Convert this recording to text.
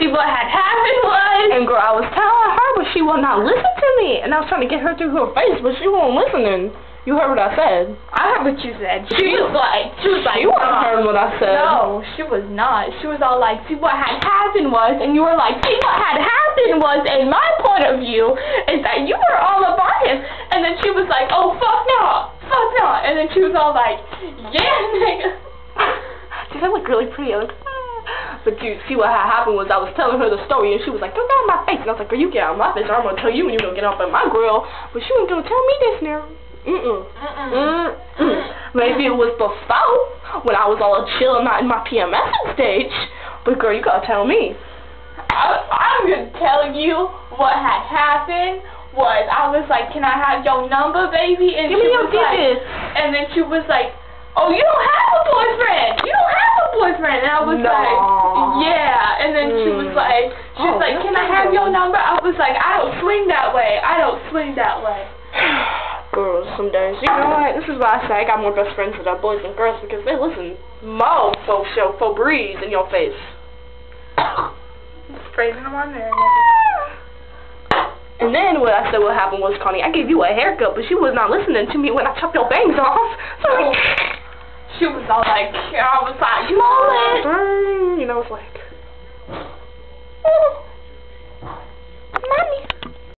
See what had happened was. And girl, I was telling her, but she will not listen to me. And I was trying to get her through her face, but she wasn't listening. You heard what I said. I heard what you said. She, she was like, she was like, you wasn't heard what I said. No, she was not. She was all like, see what had happened was, and you were like, see what had happened was, in my point of view, is that you were all about him. And then she was like, oh fuck no, fuck no. And then she was all like, yeah, nigga. Does I look really pretty? I look. But you see what had happened was I was telling her the story and she was like, Don't get out of my face and I was like, Girl, you get out of my face or I'm gonna tell you when you don't get off of my grill but she wasn't gonna tell me this now. Mm-mm. Mm-mm. Mm-mm. Maybe it was before, when I was all chill and not in my PMS stage. But girl, you gotta tell me. I, I'm gonna tell you what had happened was I was like, can I have your number, baby? And Give she me your was digits. like, and then she was like, oh, you don't have a boyfriend. You don't have a boyfriend. And I was no. like, yeah. And then mm. she was mm. like, she was oh, like, can I have your number? I was like, I don't swing that way. I don't swing that way girls some days. You know what? This is why I say I got more best friends than boys and girls because they listen more for show for breeze in your face. Spraying them on there. And then what I said what happened was, Connie, I gave you a haircut, but she was not listening to me when I chopped your bangs off. So she was all like, I was like, you and I was like,